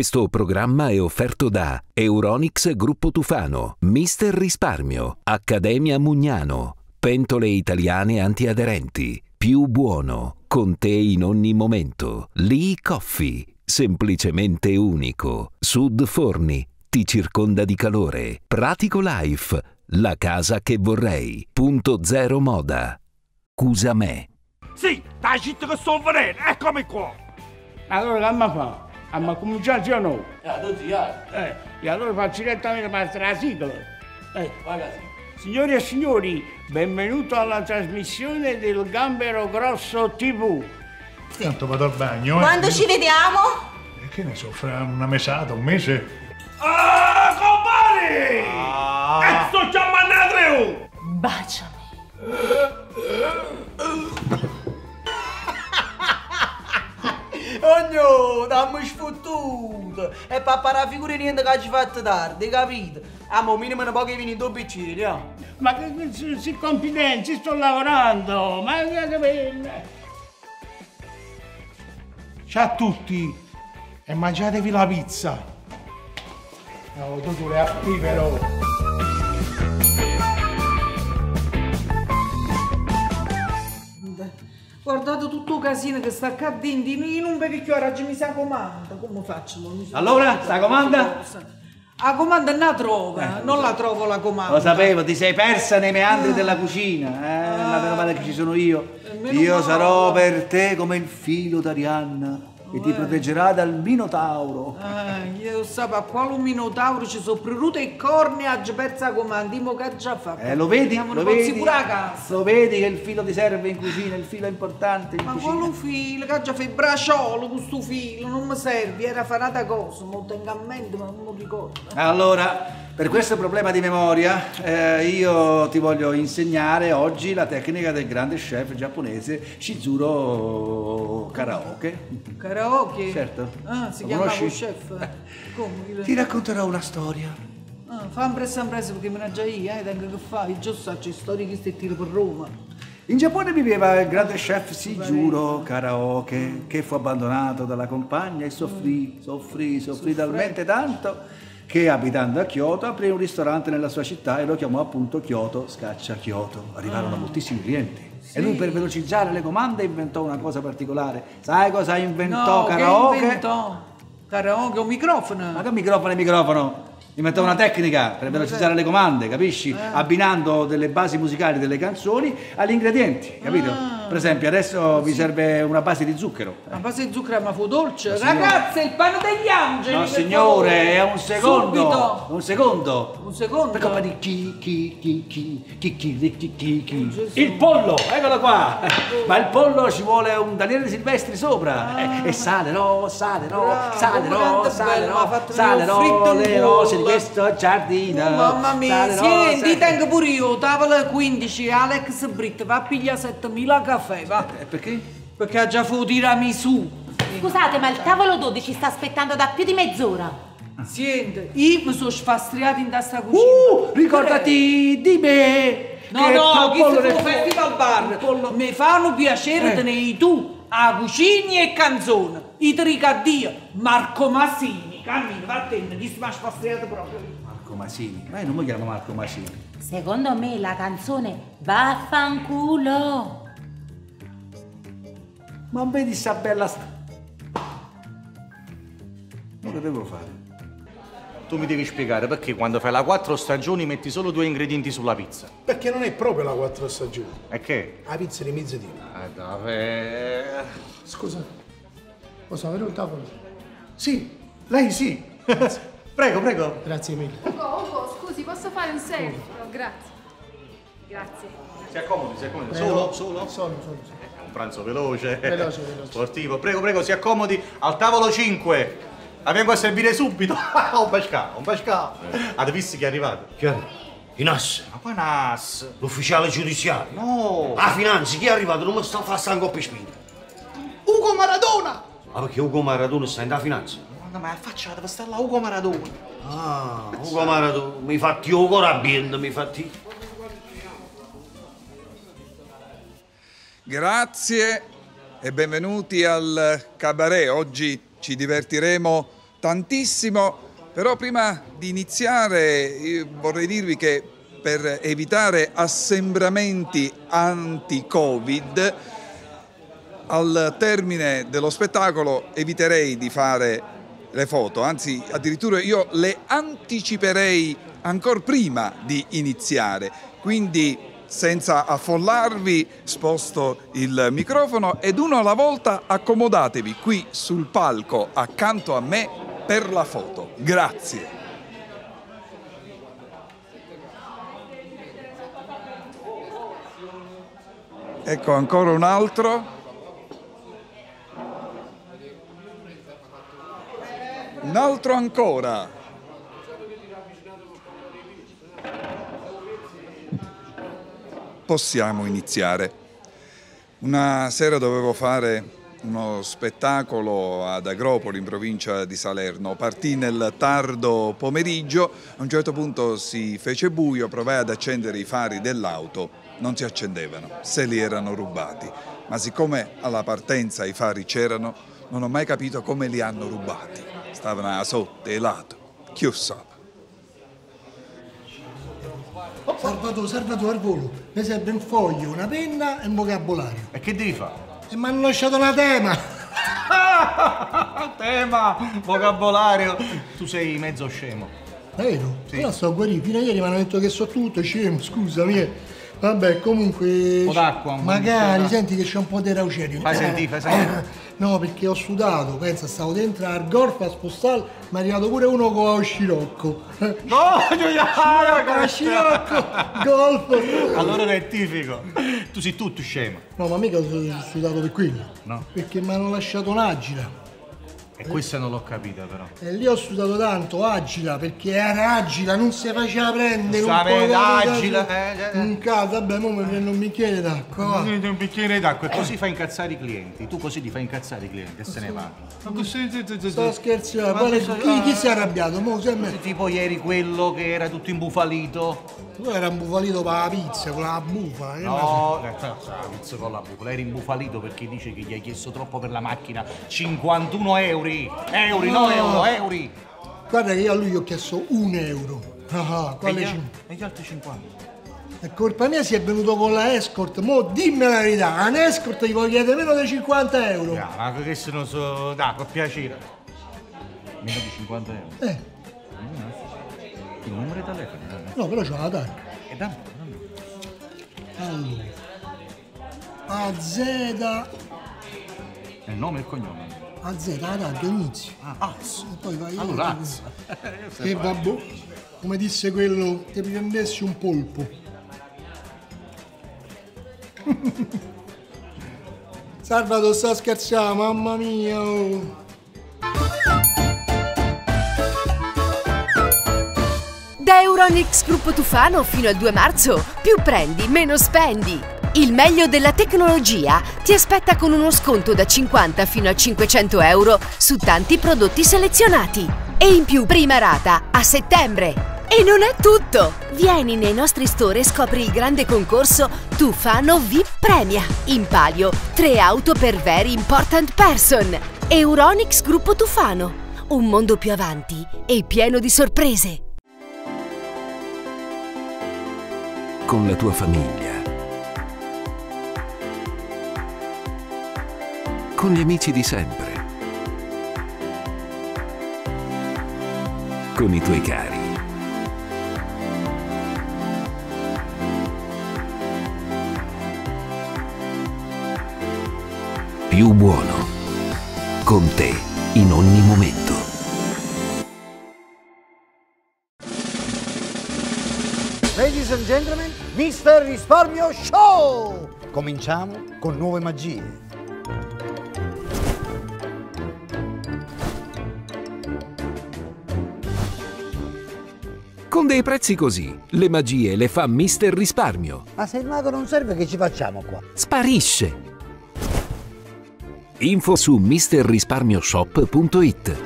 Questo programma è offerto da Euronix Gruppo Tufano, Mister Risparmio, Accademia Mugnano, Pentole Italiane Antiaderenti, Più Buono, con te in ogni momento, Lee Coffee, semplicemente unico, Sud Forni, ti circonda di calore, Pratico Life, la casa che vorrei, Punto Zero Moda, Cusame. Sì, dai città che sto venendo, eccomi qua. Allora calma fa, ma cominciare sì o no? Eh, tu sì, eh. Eh, e allora faccio direttamente parte la sigla. Eh, signori e signori, benvenuto alla trasmissione del Gambero Grosso TV. Tanto vado al bagno. eh. Quando ci vediamo? E che ne so, fra una mesata, un mese? Ah, compari! E sto chiamando Andreu! Baciami. Ogno, dammi sfottuto. E papà la figura niente che ci fatto tardi, capito? Amo, minimo un po' che vieni in due piccini, no? Ma che, che si, si confidenza, sto lavorando, ma che bella. Ciao a tutti e mangiatevi la pizza. Oh, tu le appi però. Guardate tutto il casino che sta accadendo, io non che ora mi sa comanda, come faccio? Allora, sta comanda? La comanda non la trova, non la trovo la comanda. Lo sapevo, ti sei persa nei meandri della cucina, eh? Ma meno male che ci sono io. meno Io male. sarò per te come il filo d'Arianna e ti proteggerà dal Minotauro. Ah, io sapevo a quale minotauro ci sono prurute e corni a persa la comanda, mo che già fa? Eh, lo vedi? Andiamo Lo vedi? Lo vedi che il filo ti serve in cucina, il filo è importante in Ma cucina. quale filo? Che già fai bracciolo con sto filo, non mi serve, era farata cosa, mo tengo a mente, ma non mi ricordo. Allora, per questo problema di memoria, eh, io ti voglio insegnare oggi la tecnica del grande chef giapponese Shizuro Karaoke. Karaoke? Certo. Ah, si Lo chiama chef? Come? Ti racconterò una storia. Ah, fa un presso un presso perché me ne già io, eh, tengo che io so, c'è storie che stai tiro per Roma. In Giappone viveva il grande chef Shizuro Karaoke che fu abbandonato dalla compagna e soffrì, soffrì, soffrì talmente tanto che abitando a Kyoto aprì un ristorante nella sua città e lo chiamò appunto Kyoto Scaccia Kyoto. Arrivarono moltissimi clienti. E lui per velocizzare le comande inventò una cosa particolare. Sai cosa inventò no, Karaoke? che inventò? Karaoke, un microfono. Ma che microfono è microfono? Inventò una tecnica per velocizzare le comande, capisci? Abbinando delle basi musicali delle canzoni agli ingredienti, capito? Per esempio, adesso vi serve una base di zucchero. A base di zucchero ma fu dolce. Ragazze, il panno degli angeli. No, signore, è un secondo. Subito. Un secondo. Un secondo. Per colpa di chi, chi, chi, chi, chi, chi, chi, chi, chi, chi. Gesù. Il pollo, eccolo qua. Ma il pollo ci vuole un Daniele Silvestri sopra. E, e sale, no, sale, no, sale, no, sale, no, sale, un fritto no, le rose gola. questo giardino. Oh, mamma mia, senti, tengo pure io, tavola 15, Alex Britt, va a pigliare 7000 caffè, va. Eh, Perché? Perché ha già fu tiramisù. Scusate, ma il tavolo 12 sta aspettando da più di mezz'ora. Senti, io mi sono sfastriato in testa cucina. Uh, ricordati di me. No, che no, chi pollo si fa festival bar. Mi fanno piacere Eh. tenere tu a cucina e canzone. I tricaddia, Marco Massini. Cammino, vattene, ti smash sfastriato proprio. Marco Masini. Ma io non mi chiamo Marco Masini. Secondo me la canzone Vaffanculo. Ma vedi sta bella sta... Ma che devo fare? Tu mi devi spiegare perché quando fai la quattro stagioni metti solo due ingredienti sulla pizza. Perché non è proprio la quattro stagioni. E che? La pizza di mezzogiorno. Eh, dove... Scusa, posso avere un tavolo? Sì, lei sì. prego, prego. Grazie mille. Ugo, Ugo, scusi, posso fare un selfie? Oh, grazie. Grazie. Si accomodi, si accomodi. Prego. Solo, solo? Solo, solo, solo. Un pranzo veloce. Veloce, veloce. Sportivo. Prego, prego, si accomodi al tavolo 5. La vengo a servire subito. un bascà, un bascà. Avete visto chi è arrivato? Chi è? I NAS, Ma poi Nas. l'ufficiale giudiziario. No. Ah, finanzi, chi è arrivato? Non mi sta a fare sta coppia spinta. Ugo Maradona. Ah, perché Ugo Maradona sta in da finanza? Guarda, ma faccia, deve stare là Ugo Maradona. Ah, Ugo Maradona, mi fatti Ugo Rabbiendo, mi fatti... Grazie e benvenuti al cabaret. Oggi ci divertiremo tantissimo, però prima di iniziare vorrei dirvi che per evitare assembramenti anti-Covid, al termine dello spettacolo eviterei di fare le foto, anzi addirittura io le anticiperei ancora prima di iniziare. Quindi senza affollarvi sposto il microfono ed uno alla volta accomodatevi qui sul palco accanto a me per la foto. Grazie. Ecco ancora un altro. Un altro ancora. Possiamo iniziare. Una sera dovevo fare uno spettacolo ad Agropoli in provincia di Salerno. Partì nel tardo pomeriggio, a un certo punto si fece buio, provai ad accendere i fari dell'auto, non si accendevano, se li erano rubati. Ma siccome alla partenza i fari c'erano, non ho mai capito come li hanno rubati. Stavano sotto e lato, chiuso. Salvatore, Salvatore al volo, mi serve un foglio, una penna e un vocabolario. E che devi fare? E mi hanno lasciato una tema. Tema, vocabolario. Tu sei mezzo scemo. Vero? Sì. Però sto guarito, fino a ieri mi hanno detto che so tutto, scemo, scusami. eh. Vabbè, comunque... Un po' d'acqua, un po' di Magari, senti che c'è un po' di raucerio. Fai sentire, fai sentire. No, perché ho sudato, pensa, stavo dentro al golf a spostare, mi è arrivato pure uno con lo scirocco. No, Scirocco, lo scirocco, golf. Allora rettifico. Tu sei tutto scemo. No, ma mica ho sudato per quello. No. Perché mi hanno lasciato un'agila. E questa non l'ho capita però. E lì ho sudato tanto, agila, perché era agila, non si faceva prendere Sta un po' agila, eh, eh. Un caso, vabbè, mo mi prendo un bicchiere d'acqua, va. Un bicchiere d'acqua e così fai incazzare i clienti. Tu così li fai incazzare i clienti e se ne vanno. Sto scherzando, Ma quale- questo- chi, chi si è arrabbiato? Mo. Tipo ieri quello che era tutto imbufalito. Tu era imbufalito per la pizza, con la bufala. No, eh, pizza con la bufala, era imbufalito perché dice che gli hai chiesto troppo per la macchina. 51 euro! Euro, no, No. euro, euro! ne- Guarda che io a lui gli ho chiesto un euro. Ah, ah, E quale gli, cin- e gli altri 50? È colpa mia si è venuto con la escort. Mo dimmi la verità, a un escort gli voglio chiedere meno di 50 euro. Ah, ma che se non so. Dai, per piacere. Meno di 50 euro. Eh, Il numero di telefono. no, però c'ho la targa. E dammi, dammi. Allora. AZ. Il nome e il cognome. AZ, la targa, inizio. Ah, E poi vai Allora, E vabbè, come disse quello, ti prendessi un polpo. Salvato sta scherzando, mamma mia. oh. Da Euronix Gruppo Tufano fino al 2 marzo, più prendi, meno spendi. Il meglio della tecnologia ti aspetta con uno sconto da 50 fino a 500 euro su tanti prodotti selezionati. E in più prima rata a settembre. E non è tutto! Vieni nei nostri store e scopri il grande concorso Tufano VIP Premia. In palio, tre auto per Very Important Person. Euronix Gruppo Tufano. Un mondo più avanti e pieno di sorprese. con la tua famiglia, con gli amici di sempre, con i tuoi cari. Più buono, con te in ogni momento. Ladies and gentlemen, Mr. Risparmio Show! Cominciamo con nuove magie. Con dei prezzi così, le magie le fa Mister Risparmio. Ma se il mago non serve, che ci facciamo qua? Sparisce! Info su misterrisparmioshop.it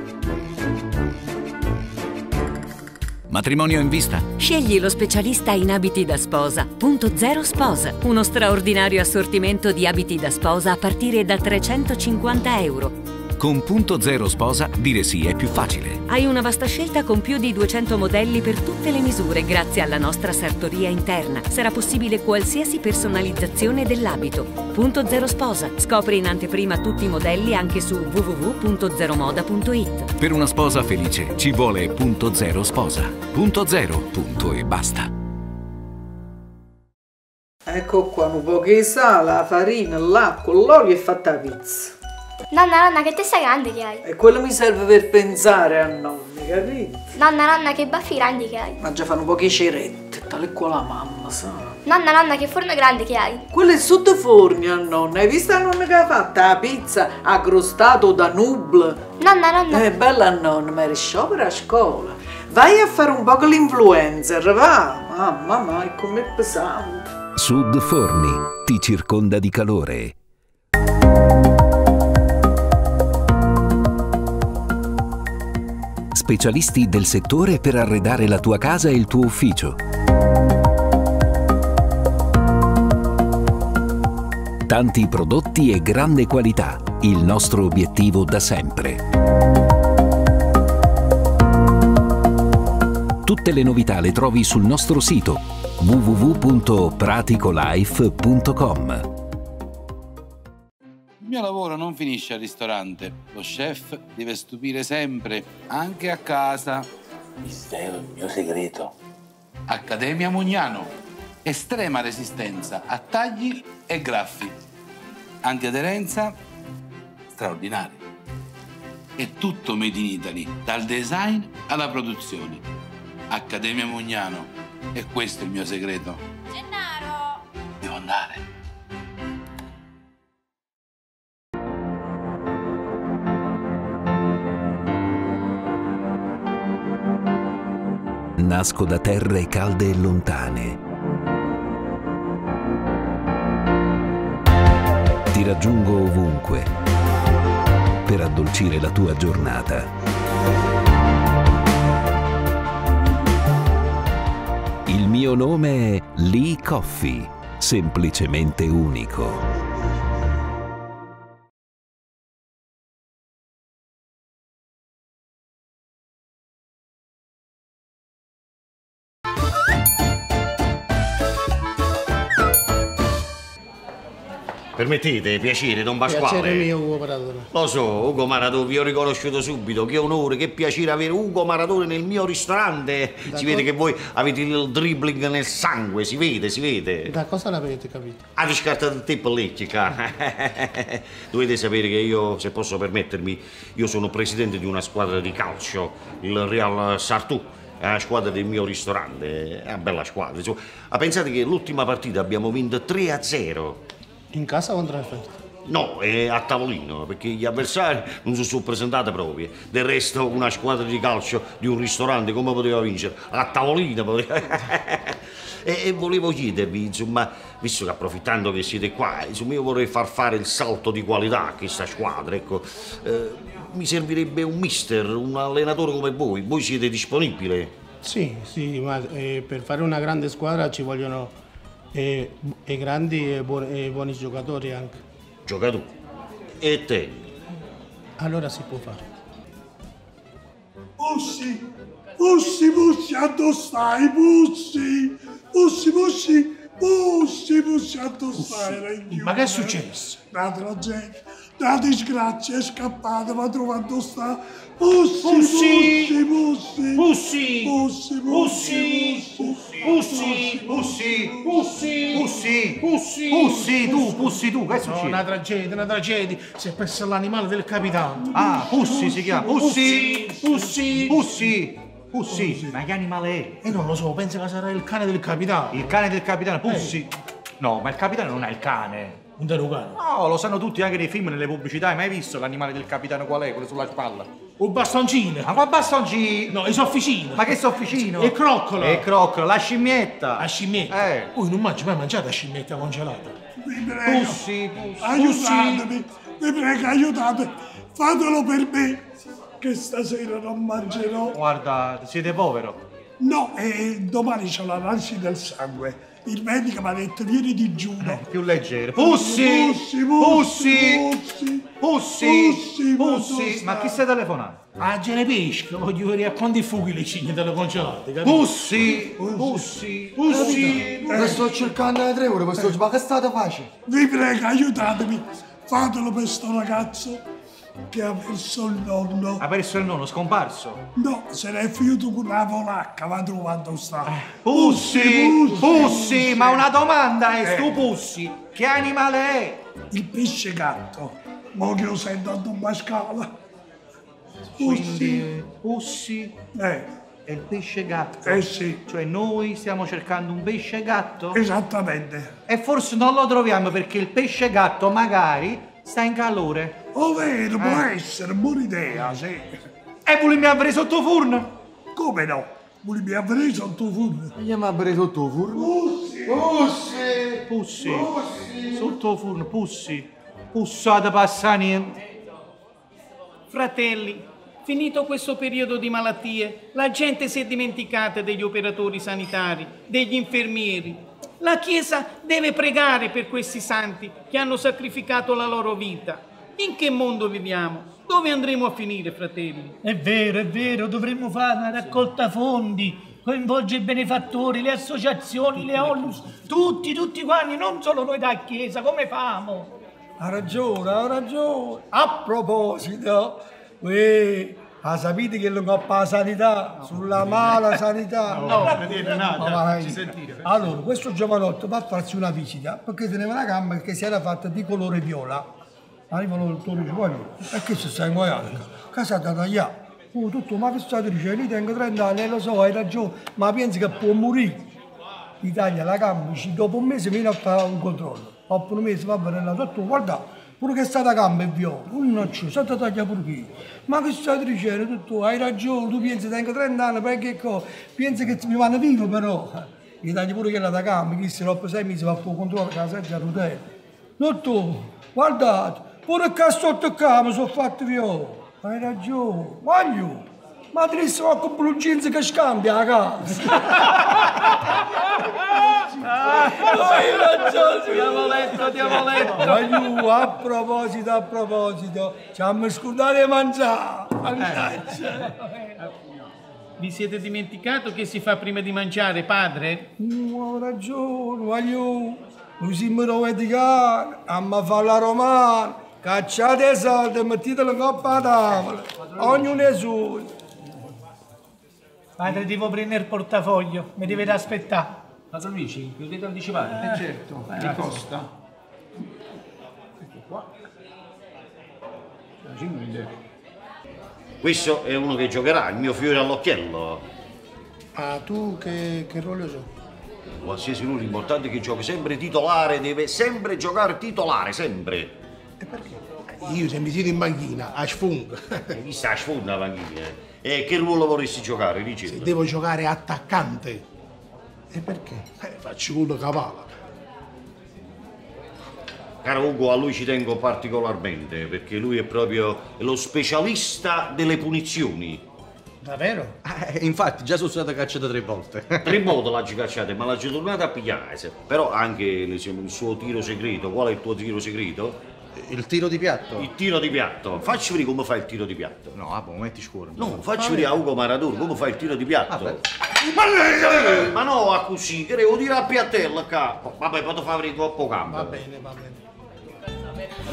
Matrimonio in vista? Scegli lo specialista in abiti da sposa. Punto Zero Sposa. Uno straordinario assortimento di abiti da sposa a partire da 350 euro. Con Punto Zero Sposa dire sì è più facile. Hai una vasta scelta con più di 200 modelli per tutte le misure grazie alla nostra sartoria interna. Sarà possibile qualsiasi personalizzazione dell'abito. Punto Zero Sposa. Scopri in anteprima tutti i modelli anche su www.zeromoda.it. Per una sposa felice ci vuole Punto Zero Sposa. Punto Zero, punto e basta. Ecco qua, un po' di sale, la farina, l'acqua, l'olio e fatta la pizza. Nonna, nonna, che testa grande che hai? E quello mi serve per pensare a nonni, capito? Nonna, nonna, che baffi grandi che hai? Ma già fanno poche cerette, tale qua la mamma, sa. Nonna, nonna, che forno grande che hai? Quello è sottoforni a nonna. Hai visto la nonna che ha fatto la pizza aggrostato da nuble? Nonna, nonna. È bella nonna, ma eri sciopero a scuola. Vai a fare un po' l'influencer, va. Mamma mia, com'è pesante. Sud Forni ti circonda di calore. Specialisti del settore per arredare la tua casa e il tuo ufficio. Tanti prodotti e grande qualità, il nostro obiettivo da sempre. Tutte le novità le trovi sul nostro sito www.praticolife.com. Lavoro non finisce al ristorante. Lo chef deve stupire sempre, anche a casa. Mistero, il mio segreto. Accademia Mugnano. Estrema resistenza a tagli e graffi. Antiaderenza straordinaria. È tutto made in Italy, dal design alla produzione. Accademia Mugnano. E questo è il mio segreto. Gennaro! Devo andare. Nasco da terre calde e lontane. Ti raggiungo ovunque per addolcire la tua giornata. Il mio nome è Lee Coffee, semplicemente unico. Permettete, piacere, Don Pasquale. Piacere mio, Ugo Maradona. Lo so, Ugo Maradona, vi ho riconosciuto subito. Che onore, che piacere avere Ugo Maradona nel mio ristorante. Si vede che voi avete il dribbling nel sangue, si vede, si vede. Da cosa l'avete capito? Ah, di scarta di te politica. Dovete sapere che io, se posso permettermi, io sono presidente di una squadra di calcio, il Real Sartù. È la squadra del mio ristorante, è una bella squadra. insomma. Pensate che l'ultima partita abbiamo vinto 3 a 0. In casa o in trasferta? No, è a tavolino, perché gli avversari non si sono presentati proprio. Del resto, una squadra di calcio di un ristorante come poteva vincere? A tavolino poteva... e, e volevo chiedervi, insomma, visto che approfittando che siete qua, insomma, io vorrei far fare il salto di qualità a questa squadra, ecco. Eh, mi servirebbe un mister, un allenatore come voi. Voi siete disponibili? Sì, sì, ma eh, per fare una grande squadra ci vogliono eh, e grandi e, buoni, e buoni giocatori anche. Giocatori? E te? Allora si può fare. Pussi, pussi, pussi, dove stai, pussi? Pussi, pussi, pussi, pussi, dove stai, Reggio? Ma che è successo? La tragedia, la disgrazia è scappata, ma trovato sta. Pussi, Pussi, pussi, Pussi! pussi, Pussi! Pussi! Pussi! Pussi! Pussi! Pussi! Pussi! Tu, Pussi tu, che succede? una tragedia, una tragedia. Si è perso l'animale del capitano. Ah, Pussi si chiama. Pussi! Pussi! Pussi! Pussi! Ma che animale è? E non lo so, penso che sarà il cane del capitano. Il cane del capitano, Pussi? No, ma il capitano non ha il cane. Un cane. No, lo sanno tutti anche nei film, nelle pubblicità. Hai mai visto l'animale del capitano qual è? Quello sulla spalla? Un bastoncino. Ma qua bastoncino? No, il sofficino. Ma che sofficino? Il croccolo. Il croccolo, la scimmietta. La scimmietta. Eh. Ui, non mangi mai mangiata la scimmietta congelata. Vi prego, Pussi, Pussi. aiutatemi, vi prego, aiutatemi, fatelo per me, che stasera non mangerò. Guarda, siete povero. No, e domani c'ho l'analisi del sangue il medico mi ha detto vieni digiuno. Più leggero. Pussi! Pussi, Pussi! Pussi! Pussi! Pussi! Ma chi stai telefonando? Ah, gene pesca, voglio vedere a quanti fughi le cigne delle congelate, capito? Pussi! Pussi! Pussi! Lo sto cercando da tre ore, questo ma che state facendo? Vi prego, aiutatemi. Fatelo per sto ragazzo che ha perso il nonno. Ha perso il nonno, scomparso. No, se ne è fiuto con una polacca, va trovando sta. Pussi! Pussi! Ma una domanda è, Eh. stu Pussi, che animale è? Il pesce gatto. Mo che lo sento a scala. Quindi, Pussi Eh, è il pesce gatto. Eh sì. Cioè noi stiamo cercando un pesce gatto? esattamente. E forse non lo troviamo perché il pesce gatto magari sta in calore. Oh, vero, può Eh. essere, buona idea, sì. E volemi avere sotto forno? Come no? Volemi avere sotto forno? Andiamo a bere sotto il forno. Pussi! Pussi! Sotto forno, pussi! Pussate passa niente! Fratelli, finito questo periodo di malattie, la gente si è dimenticata degli operatori sanitari, degli infermieri. La Chiesa deve pregare per questi santi che hanno sacrificato la loro vita. In che mondo viviamo? Dove andremo a finire, fratelli? È vero, è vero, dovremmo fare una raccolta fondi, coinvolge i benefattori, le associazioni, le onlus, tutti, tutti quanti, non solo noi da chiesa, come famo? Ha ragione, ha ragione. A proposito, uè, ha sapete che lo coppa la sanità, sulla mala sanità? No, vedete, no, Ma dai, vai. ci sentite. Allora, questo giovanotto va a farsi una visita perché teneva una gamba che si era fatta di colore viola. Arrivano il e dice, voglio, e che si sta inguaiando? Casa da tagliare. Oh, tutto, ma che state dicendo? Io tengo 30 anni, lo so, hai ragione, ma pensi che può morire? Gli taglia la gamba, dice, dopo un mese viene a fare un controllo. Dopo un mese va bene, la dottore, guarda, pure che sta la gamba è viola. Non c'è, state taglia pure qui. Ma che state dicendo? Dottore, hai ragione, tu pensi che tengo 30 anni, perché cosa? Pensi che mi vanno vivo però. Gli tagli pure quella da gamba, chi se dopo sei mesi va a fare un controllo, che la seggia a rotelle. Dottore, guardate, pure che sotto il campo sono fatto viola. Hai ragione, voglio. Ma adesso va con blue jeans che scambia a casa. Hai ragione. Diavoletto, diavoletto. Voglio, a proposito, a proposito, ci hanno scordato di mangiare. Mannaggia. Vi siete dimenticato che si fa prima di mangiare, padre? No, hai ragione, voglio. Usiamo la veticana, amma fa la romana, cacciate i soldi e mettitelo in coppa a tavola. Ognuno è suo. Padre, devo prendere il portafoglio, mi dovete aspettare. Padre Luigi, potete anticipare? Eh, certo. eh, costa? Ecco qua. Questo è uno che giocherà, il mio fiore all'occhiello. Ah, tu che, che ruolo so? Qualsiasi ruolo, l'importante è che giochi sempre titolare, deve sempre giocare titolare, sempre. Io se mi siedo in banchina, a sfung. Chi sta a sfondo la panchina? E che ruolo vorresti giocare, dici? Devo giocare attaccante. E perché? Eh, faccio uno cavallo. Caro Ugo, a lui ci tengo particolarmente perché lui è proprio lo specialista delle punizioni. Davvero? Eh, infatti, già sono stato cacciato tre volte. Tre volte l'ha cacciata, ma l'ha tornata a pigliare. Però anche il suo tiro segreto. Qual è il tuo tiro segreto? Il tiro di piatto? Il tiro di piatto. Facci vedere come fai il tiro di piatto. No, ah, boh, metti scuro. No, facci vedere a Ugo Maradona come fai il tiro di piatto. Vabbè. Ma, ma no, a così, che devo dire a piattello qua. Vabbè, posso fare troppo campo. Va bene, va bene.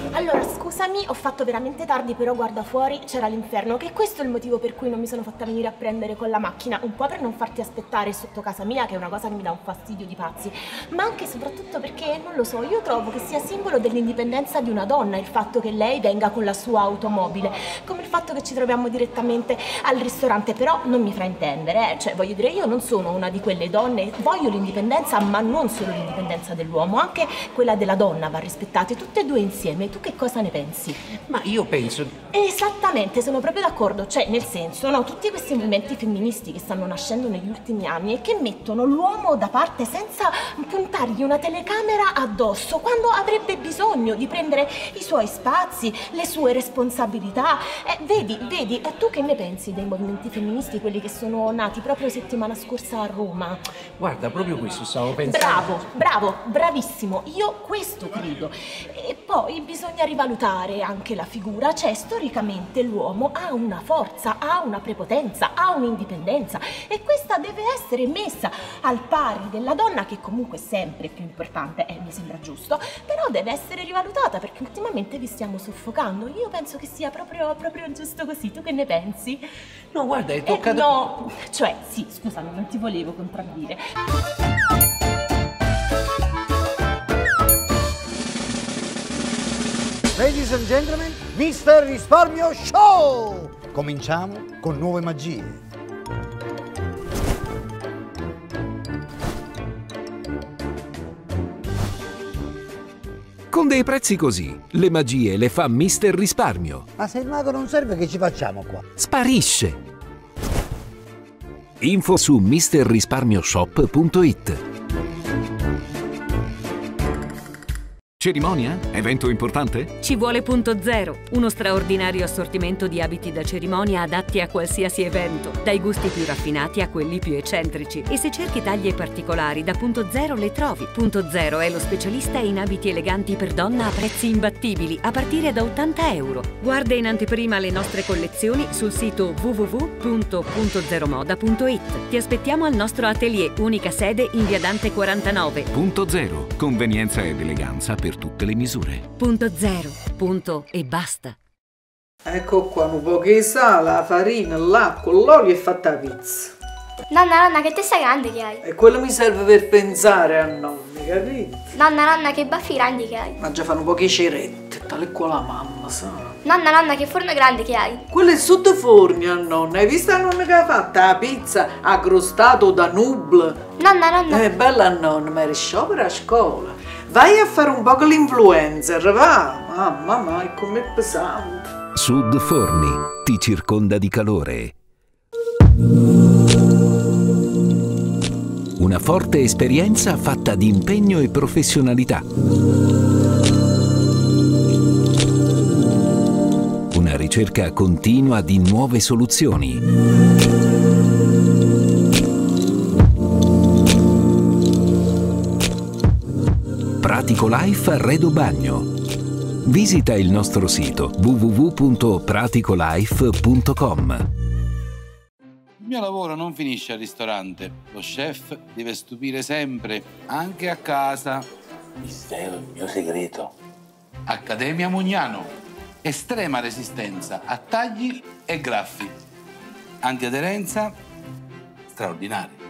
Allora, scusami, ho fatto veramente tardi, però guarda fuori, c'era l'inferno, che questo è il motivo per cui non mi sono fatta venire a prendere con la macchina, un po' per non farti aspettare sotto casa mia, che è una cosa che mi dà un fastidio di pazzi, ma anche e soprattutto perché, non lo so, io trovo che sia simbolo dell'indipendenza di una donna il fatto che lei venga con la sua automobile, come il fatto che ci troviamo direttamente al ristorante, però non mi fraintendere, eh? cioè voglio dire, io non sono una di quelle donne, voglio l'indipendenza, ma non solo l'indipendenza dell'uomo, anche quella della donna va rispettata, tutte e due insieme, tu che cosa ne pensi? Ma io penso... Esattamente, sono proprio d'accordo. Cioè, nel senso, no, tutti questi movimenti femministi che stanno nascendo negli ultimi anni e che mettono l'uomo da parte senza puntargli una telecamera addosso quando avrebbe bisogno di prendere i suoi spazi, le sue responsabilità. Eh, vedi, vedi, e tu che ne pensi dei movimenti femministi, quelli che sono nati proprio settimana scorsa a Roma? Guarda, proprio questo stavo pensando. Bravo, bravo, bravissimo. Io questo credo. E poi bisogna rivalutare anche la figura. Cioè, storicamente l'uomo ha una forza, ha una prepotenza, ha un'indipendenza e questa deve essere messa al pari della donna che comunque è sempre più importante, eh, mi sembra giusto, però deve essere rivalutata perché ultimamente vi stiamo soffocando. Io penso che sia proprio, proprio giusto così. Tu che ne pensi? No, guarda, hai Eh, toccato... no, cioè, sì, scusami, non ti volevo contraddire. Ladies and gentlemen, Mister Risparmio Show! Cominciamo con nuove magie. Con dei prezzi così, le magie le fa Mister Risparmio. Ma se il mago non serve, che ci facciamo qua? Sparisce! Info su misterrisparmioshop.it Cerimonia? Evento importante? Ci vuole punto zero, uno straordinario assortimento di abiti da cerimonia adatti a qualsiasi evento, dai gusti più raffinati a quelli più eccentrici. E se cerchi taglie particolari, da punto zero le trovi. Punto zero è lo specialista in abiti eleganti per donna a prezzi imbattibili, a partire da 80 euro. Guarda in anteprima le nostre collezioni sul sito www.puntozeromoda.it. Ti aspettiamo al nostro atelier, unica sede in via Dante 49. Punto zero. Convenienza ed eleganza per tutte le misure. Punto zero. Punto e basta. Ecco qua, un po' di sale, la farina, l'acqua, l'olio e fatta la pizza. Nonna, nonna, che testa grande che hai. E quello mi serve per pensare a nonni, capito? Nonna, nonna, che baffi grandi che hai. Ma già fanno un po' di cerette, tale qua la mamma, sa. Nonna, nonna, che forno grande che hai. Quello è sottoforni a nonna. Hai visto la nonna che ha fatto la pizza a crostato da nubla? Nonna, nonna. Eh, bella nonna, ma eri sciopero a scuola. Vai a fare un po' l'influencer, va? Mamma mia, com'è pesante. Sud Forni ti circonda di calore. Una forte esperienza fatta di impegno e professionalità. Una ricerca continua di nuove soluzioni. Pratico Life Arredo Bagno. Visita il nostro sito www.praticolife.com. Il mio lavoro non finisce al ristorante. Lo chef deve stupire sempre, anche a casa. Mistero, il mio segreto. Accademia Mugnano. Estrema resistenza a tagli e graffi. Antiaderenza straordinaria.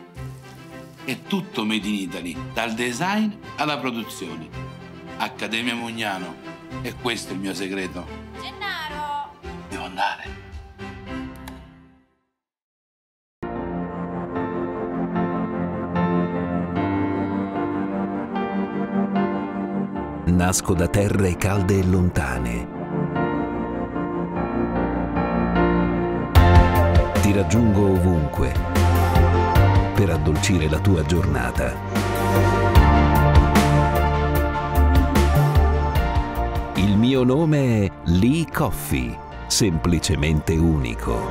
È tutto made in Italy, dal design alla produzione. Accademia Mugnano. E questo è il mio segreto. Gennaro. Devo andare. Nasco da terre calde e lontane. Ti raggiungo ovunque per addolcire la tua giornata. Il mio nome è Lee Coffee, semplicemente unico.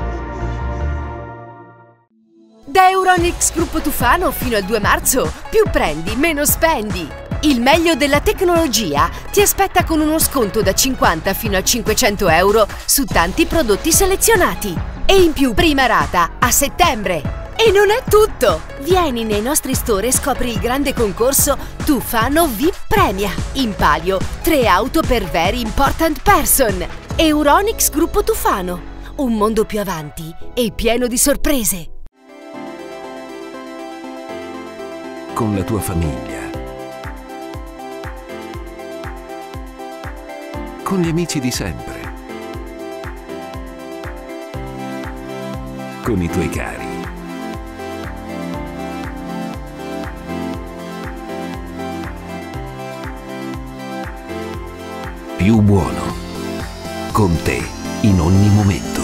Da Euronix Gruppo Tufano fino al 2 marzo, più prendi, meno spendi. Il meglio della tecnologia ti aspetta con uno sconto da 50 fino a 500 euro su tanti prodotti selezionati. E in più prima rata a settembre. E non è tutto! Vieni nei nostri store e scopri il grande concorso Tufano VIP Premia. In palio, tre auto per Very Important Person. Euronix Gruppo Tufano. Un mondo più avanti e pieno di sorprese. Con la tua famiglia. Con gli amici di sempre. Con i tuoi cari. Più buono. Con te in ogni momento.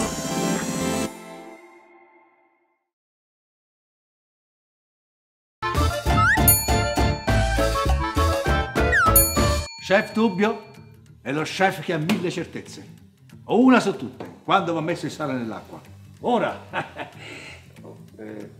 Chef Dubbio è lo chef che ha mille certezze. Ho una su tutte, quando va messo il sale nell'acqua. Ora! Oh, eh,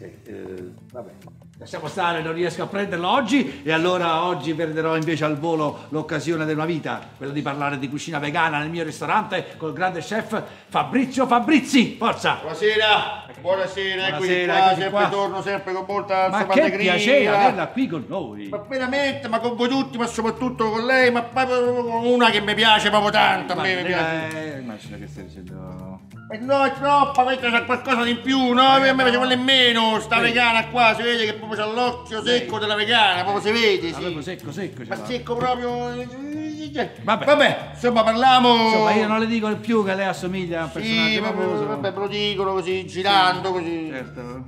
eh, eh, vabbè, lasciamo stare, non riesco a prenderlo oggi e allora oggi perderò invece al volo l'occasione della vita, quella di parlare di cucina vegana nel mio ristorante col grande chef Fabrizio Fabrizi. Forza! Buonasera, buonasera, Buonasera, eccoci sempre torno sempre con molta Ma che piacere averla qui con noi. Ma veramente, ma con voi tutti, ma soprattutto con lei, ma una che mi piace proprio tanto, a me mi piace. eh, immagino che stai dicendo... Eh, No, è troppa, questa c'è qualcosa di in più, no? A me piace quella in meno, sta Sì. vegana qua, si vede che proprio c'ha l'occhio secco della vegana, proprio si vede, sì. proprio secco, secco. Ma secco proprio... Vabbè. Vabbè, insomma parliamo... Insomma, io non le dico più che lei assomiglia a un personaggio Sì, famoso. vabbè, me lo dicono così, girando così. Certo.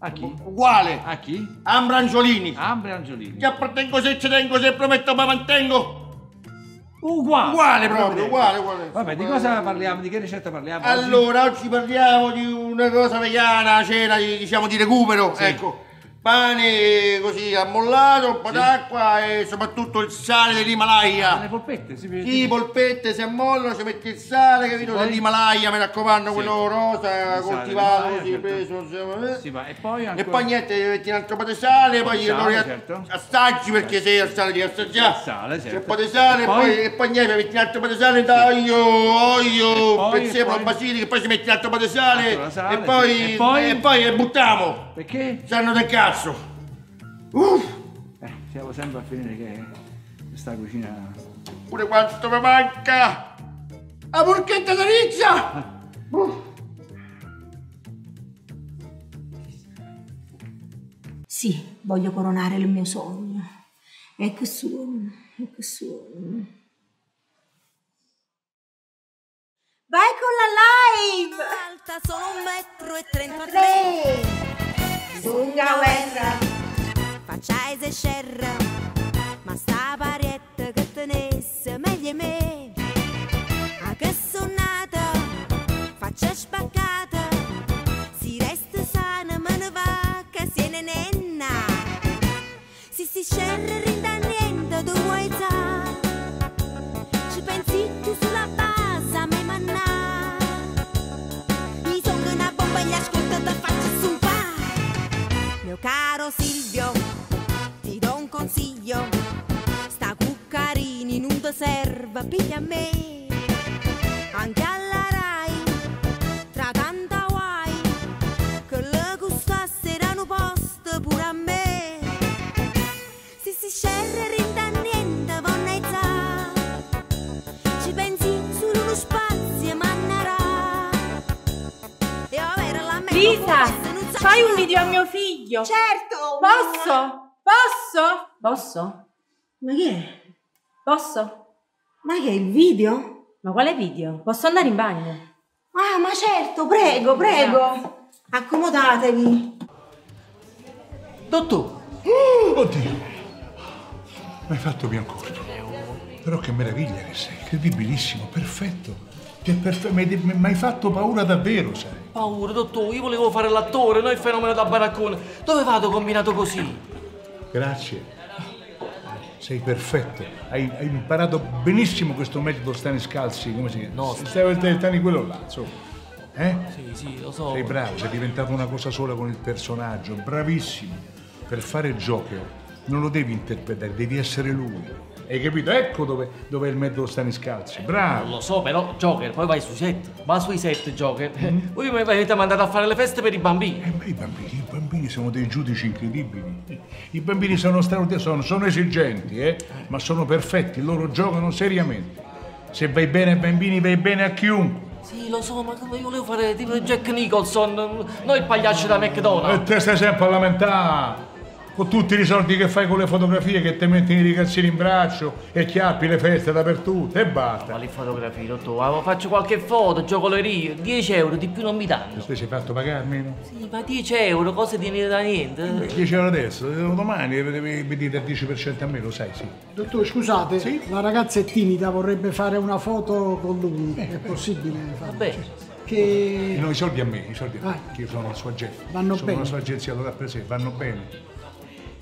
A chi? Uguale. A chi? Ambra Angiolini. Ambra Angiolini. Che appartengo se ci tengo, se prometto ma mantengo. Uguale. Uguale proprio, uguale, uguale. Vabbè, di cosa parliamo? Di che ricetta parliamo? Allora, oggi parliamo di una cosa vegana, cena di, diciamo di recupero, Sì. ecco. Pane così ammollato, un po' d'acqua e soprattutto il sale dell'Himalaya. Le polpette, si vede. Sì, polpette si ammollano, ci metti il sale, capito? poi? Dell'Himalaya, mi raccomando, Sì. quello rosa, sale coltivato, così, certo. preso, insomma, eh. Sì, e poi E ancora... poi niente, metti un altro po' di sale, poi Sale, lo ria- certo. assaggi perché sei al sale di assaggiare. Il sale, certo. C'è un po' di sale, E e poi? poi, e poi niente, metti un altro po' di sale, d'aglio, olio, poi, prezzemolo, e poi? basilico, e poi ci metti un altro po' di sale, sale, e poi, sì. E poi? e poi e buttiamo. Perché? Sanno del cazzo cazzo! Uff! Eh, siamo sempre a finire che questa cucina... Pure quanto mi manca! La porchetta da rizza! Uff! Uh! Sì, voglio coronare il mio sogno. E che sogno, e che sogno. Vai con la live! Alta sono un metro e 33! Sunga guerra Facciaise scerra Ma sta parietta che tenesse meglio me. A che sonnare serve piglia a me Anche alla Rai Tra tanta guai Che le gustassero un posto pure a me Si si scerra rinda niente vonnezza Ci pensi solo uno spazio e mannerà E avere la mente Lisa, fai un fare. video a mio figlio. Certo! Posso? Posso? Posso? Ma che è? Posso? Ma che è il video? Ma quale video? Posso andare in bagno? Ah, ma certo, prego, prego. Accomodatevi. Dottore! Oddio! Mi hai fatto biancorto. Però che meraviglia che sei, incredibilissimo, perfetto. Che perfe- mi hai- mi hai fatto paura davvero, sai. Paura, dottore, io volevo fare l'attore, non il fenomeno da baraccone. Dove vado combinato così? Grazie. Sei perfetto. Hai, hai imparato benissimo questo metodo Staniscalzi, come si chiama? No, Stai Tani quello là, insomma. Eh? Sì, sì, lo so. Sei bravo, sei diventato una cosa sola con il personaggio, bravissimo. Per fare Joker non lo devi interpretare, devi essere lui. Hai capito? Ecco dove, dove è il metodo Staniscalzi. Bravo. Non lo so, però Joker, poi vai sui set. Va sui set, Joker. Voi mi avete mandato a fare le feste per i bambini. Eh, ma i bambini, i bambini sono dei giudici incredibili. I bambini sono straordinari, sono, sono esigenti, eh? ma sono perfetti, loro giocano seriamente. Se vai bene ai bambini, vai bene a chiunque. Sì, lo so, ma io volevo fare tipo Jack Nicholson, non il pagliaccio da E McDonald's. te stai sempre a lamentare. Con tutti i soldi che fai con le fotografie, che ti metti i ragazzini in braccio e chiappi le feste dappertutto e basta. Ma le fotografie, dottore, ma faccio qualche foto, giocoleria, 10 euro, di più non mi danno. Te sei fatto pagare almeno? Sì, ma 10 euro, cose di da niente. 10 euro adesso, domani devi vedere il 10% a me, lo sai, sì. Dottore, scusate, la ragazza è timida, vorrebbe fare una foto con lui. È possibile farlo? Vabbè. Che... No, i soldi a me, i soldi a me, Ah. che io sono il suo agente. Vanno sono bene. la sua agenzia, lo rappresento, vanno bene.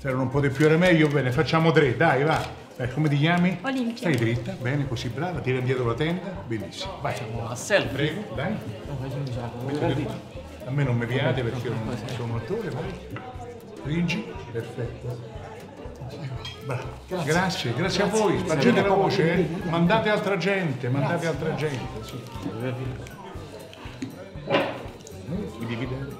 Se non può più era meglio, bene, facciamo tre, dai, va. Dai, come ti chiami? Olimpia. Stai dritta, bene, così brava, tira indietro la tenda, benissimo. Vai. A selfie. Prego, dai. A me non mi piace perché io non sono un attore, vai. Stringi, perfetto. Bravo. Grazie, grazie, a voi, spargete la voce, eh. mandate altra gente, mandate altra gente. Sì. Mi divide-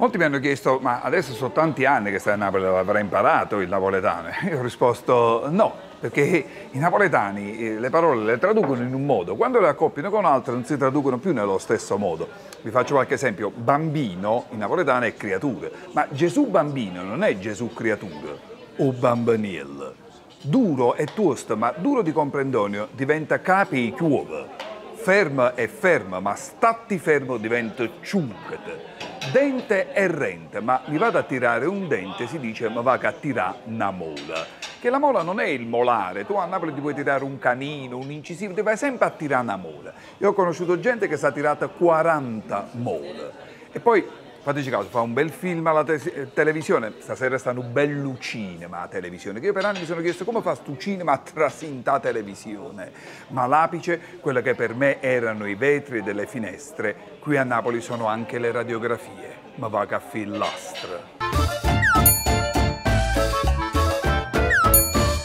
Molti mi hanno chiesto, ma adesso sono tanti anni che stai a Napoli, avrai imparato il napoletano? Io ho risposto no, perché i napoletani eh, le parole le traducono in un modo, quando le accoppiano con altre non si traducono più nello stesso modo. Vi faccio qualche esempio, bambino in napoletano è creatura, ma Gesù bambino non è Gesù creatura o bambaniel. Duro è tosto, ma duro di comprendonio diventa capi chiuove. Ferma è ferma, ma statti fermo diventa ciuncate. Dente è rente, ma mi vado a tirare un dente, si dice ma va a tirare una mola. Che la mola non è il molare, tu a Napoli ti puoi tirare un canino, un incisivo, ti vai sempre a tirare una mola. Io ho conosciuto gente che si è tirata 40 mola. E poi, fateci caso, fa un bel film alla te- eh, televisione, stasera stanno bello cinema a televisione, che io per anni mi sono chiesto come fa sto cinema a trasinta televisione. Ma l'apice, quelle che per me erano i vetri delle finestre, qui a Napoli sono anche le radiografie, ma va che fillastra.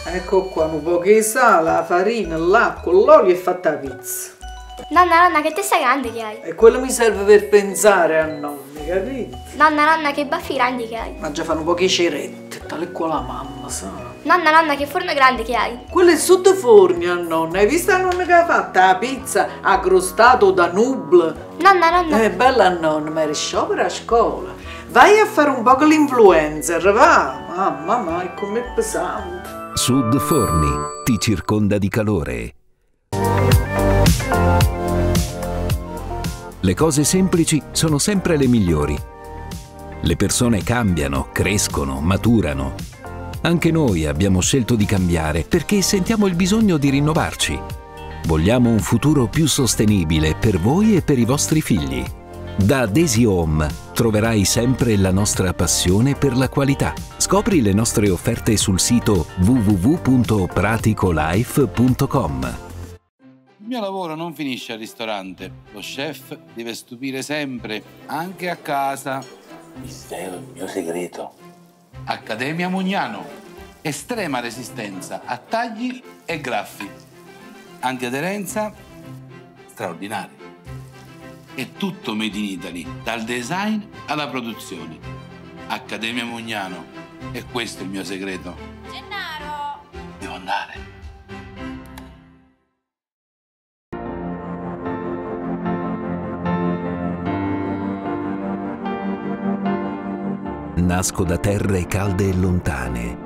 Ecco qua, un po' di sale, la farina, l'acqua, l'olio e fatta la pizza. Nonna, nonna, che testa grande che hai. E quello mi serve per pensare a nonni, capito? Nonna, nonna, che baffi grandi che hai. Ma già fanno poche cerette, tale qua la mamma, sa. Nonna, nonna, che forno grande che hai. Quello è sottoforni a nonna. Hai visto la nonna che ha fatto la pizza a crostato da nubla? Nonna, nonna. È bella nonna, ma eri sciopero a scuola. Vai a fare un po' l'influencer, va. Mamma mia, com'è pesante. Sud Forni ti circonda di calore. Le cose semplici sono sempre le migliori. Le persone cambiano, crescono, maturano. Anche noi abbiamo scelto di cambiare perché sentiamo il bisogno di rinnovarci. Vogliamo un futuro più sostenibile per voi e per i vostri figli. Da Desi Home troverai sempre la nostra passione per la qualità. Scopri le nostre offerte sul sito www.praticolife.com. Il mio lavoro non finisce al ristorante. Lo chef deve stupire sempre, anche a casa. Mistero, il mio segreto. Accademia Mugnano. Estrema resistenza a tagli e graffi. Antiaderenza straordinaria. È tutto made in Italy, dal design alla produzione. Accademia Mugnano. E questo è il mio segreto. Gennaro. Devo andare. Nasco da terre calde e lontane.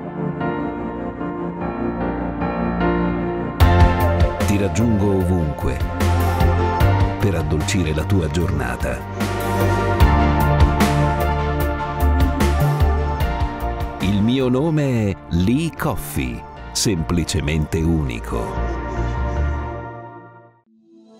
Ti raggiungo ovunque per addolcire la tua giornata. Il mio nome è Lee Coffee, semplicemente unico.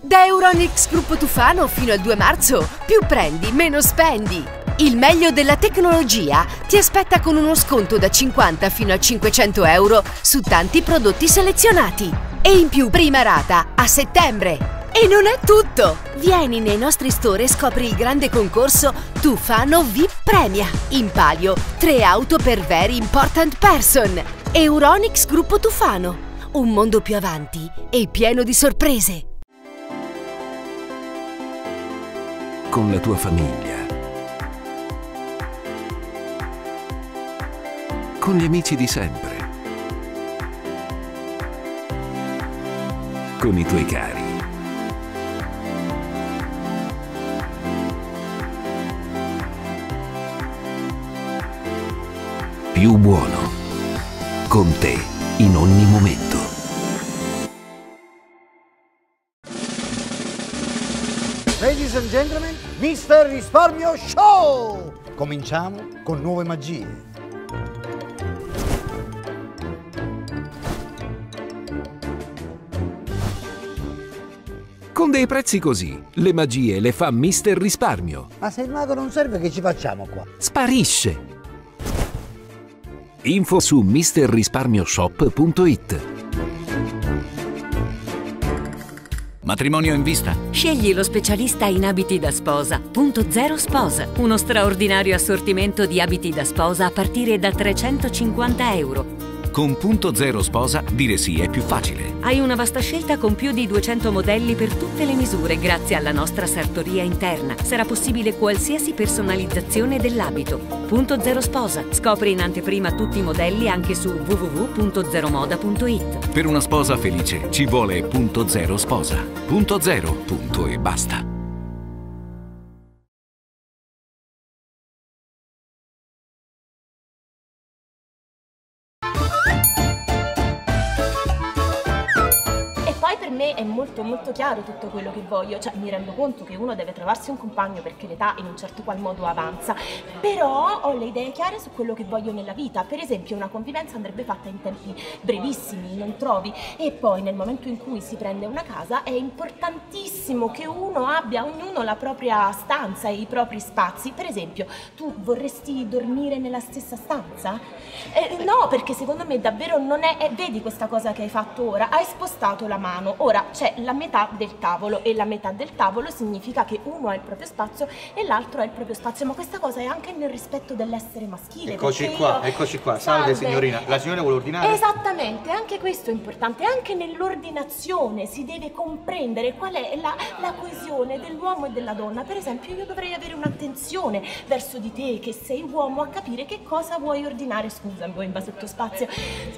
Da Euronix Gruppo Tufano fino al 2 marzo, più prendi, meno spendi. Il meglio della tecnologia ti aspetta con uno sconto da 50 fino a 500 euro su tanti prodotti selezionati. E in più prima rata a settembre. E non è tutto! Vieni nei nostri store e scopri il grande concorso Tufano VIP Premia. In palio, tre auto per very important person. Euronix Gruppo Tufano. Un mondo più avanti e pieno di sorprese. Con la tua famiglia. Con gli amici di sempre. Con i tuoi cari. più buono. Con te in ogni momento. Ladies and gentlemen, Mister Risparmio Show! Cominciamo con nuove magie. Con dei prezzi così, le magie le fa Mister Risparmio. Ma se il mago non serve, che ci facciamo qua? Sparisce! Info su misterrisparmioshop.it Matrimonio in vista? Scegli lo specialista in abiti da sposa. Punto Zero Sposa. Uno straordinario assortimento di abiti da sposa a partire da 350 euro. Con Punto Zero Sposa dire sì è più facile. Hai una vasta scelta con più di 200 modelli per tutte le misure grazie alla nostra sartoria interna. Sarà possibile qualsiasi personalizzazione dell'abito. Punto Zero Sposa. Scopri in anteprima tutti i modelli anche su www.zeromoda.it. Per una sposa felice ci vuole Punto Zero Sposa. Punto zero, punto e basta. Molto molto chiaro tutto quello che voglio, cioè mi rendo conto che uno deve trovarsi un compagno perché l'età in un certo qual modo avanza, però ho le idee chiare su quello che voglio nella vita, per esempio una convivenza andrebbe fatta in tempi brevissimi, non trovi? E poi nel momento in cui si prende una casa è importantissimo che uno abbia ognuno la propria stanza e i propri spazi, per esempio tu vorresti dormire nella stessa stanza? Eh, no, perché secondo me davvero non è, eh, vedi questa cosa che hai fatto ora, hai spostato la mano, ora c'è la metà del tavolo e la metà del tavolo significa che uno ha il proprio spazio e l'altro ha il proprio spazio, ma questa cosa è anche nel rispetto dell'essere maschile. Eccoci qua, io- eccoci qua. Salve, signorina. La signora vuole ordinare? Esattamente, anche questo è importante, anche nell'ordinazione si deve comprendere qual è la, la coesione dell'uomo e della donna. Per esempio, io dovrei avere un'attenzione verso di te che sei uomo a capire che cosa vuoi ordinare, scusami, vuoi in base al tuo spazio,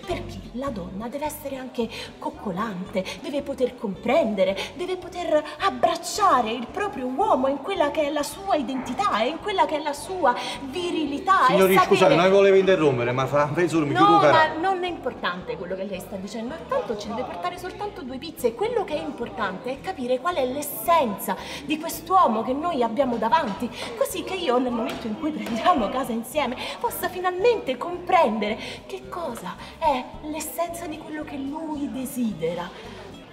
perché la donna deve essere anche coccolante, deve poter comprendere, deve poter abbracciare il proprio uomo in quella che è la sua identità e in quella che è la sua virilità. Signori, sapere- scusate, non volevo interrompere, ma fra mezz'ora mi chiudo No, ma cara. non è importante quello che lei sta dicendo, tanto ci deve portare soltanto due pizze. Quello che è importante è capire qual è l'essenza di quest'uomo che noi abbiamo davanti, così che io nel momento in cui prendiamo casa insieme possa finalmente comprendere che cosa è l'essenza di quello che lui desidera.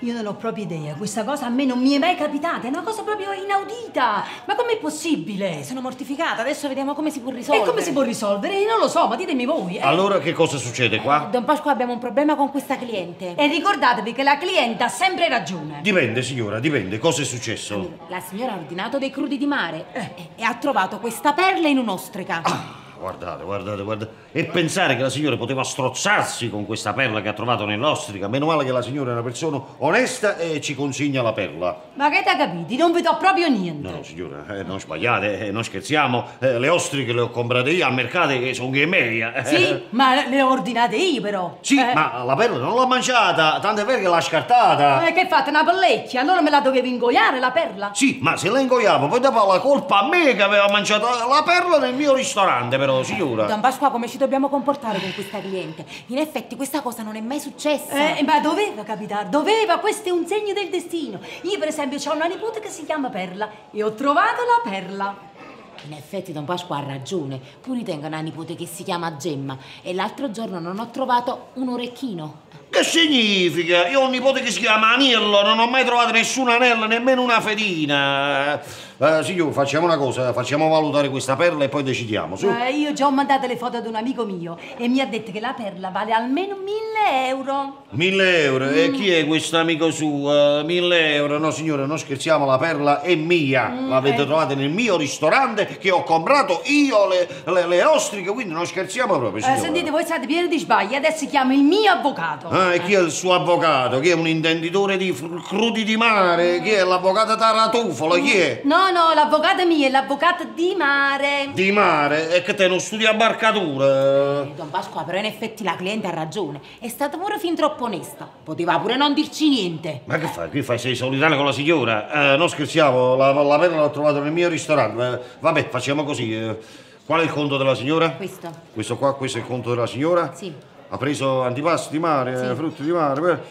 Io non ho proprio idea, questa cosa a me non mi è mai capitata, è una cosa proprio inaudita. Ma com'è possibile? Sono mortificata, adesso vediamo come si può risolvere. E come si può risolvere? Non lo so, ma ditemi voi. eh. Allora che cosa succede qua? Don Pasqua abbiamo un problema con questa cliente. E ricordatevi che la cliente ha sempre ragione. Dipende, signora, dipende. Cosa è successo? La signora ha ordinato dei crudi di mare eh, e ha trovato questa perla in un'ostrica. Ah. Guardate, guardate, guardate. E pensare che la signora poteva strozzarsi con questa perla che ha trovato nell'ostrica. Meno male che la signora è una persona onesta e ci consegna la perla. Ma che t'ha capito? Non vi do proprio niente. No, no, signora, eh, non sbagliate, eh, non scherziamo. Eh, le ostriche le ho comprate io al mercato che sono che media. Sì, ma le ho ordinate io però. Sì, Eh. ma la perla non l'ho mangiata, tanto è vero che l'ha scartata. Eh, che fate, una pellecchia? Allora me la dovevi ingoiare la perla? Sì, ma se la ingoiavo, poi dopo la colpa a me che aveva mangiato la perla nel mio ristorante, però, signora. Don Pasqua, come ci dobbiamo comportare con questa cliente? In effetti questa cosa non è mai successa. Eh, ma doveva capitare, doveva, questo è un segno del destino. Io, per esempio, ho una nipote che si chiama Perla e ho trovato la perla. In effetti Don Pasqua ha ragione. Pure tengo una nipote che si chiama Gemma e l'altro giorno non ho trovato un orecchino. Che significa? Io ho un nipote che si chiama Anello, non ho mai trovato nessun anello, nemmeno una fedina. Eh, signor, facciamo una cosa, facciamo valutare questa perla e poi decidiamo, su. Eh, io già ho mandato le foto ad un amico mio e mi ha detto che la perla vale almeno mille euro. Mille euro, Mm. e chi è questo amico suo? Eh, mille euro, no signore, non scherziamo, la perla è mia. Mm, L'avete eh. trovata nel mio ristorante che ho comprato io le, le- le ostriche, quindi non scherziamo proprio, Eh, signore. sentite, voi siete pieni di sbagli, adesso chiamo il mio avvocato. Ah, e chi è il suo avvocato? Chi è un intenditore di crudi di mare? Chi è l'avvocato Taratufola? Chi è? No, no, l'avvocato mio è l'avvocato di mare. Di mare? E che te non studi a barcatura? Don Pasqua, però in effetti la cliente ha ragione. È stata pure fin troppo onesta. Poteva pure non dirci niente. Ma che fai? Qui fai sei solidale con la signora? Eh, non scherziamo, la, la perla l'ho trovata nel mio ristorante. Eh, vabbè, facciamo così. eh, Qual è il conto della signora? Questo. Questo qua, questo è il conto della signora? Sì. Ha preso antipasti di mare, Sì. eh, frutti di mare.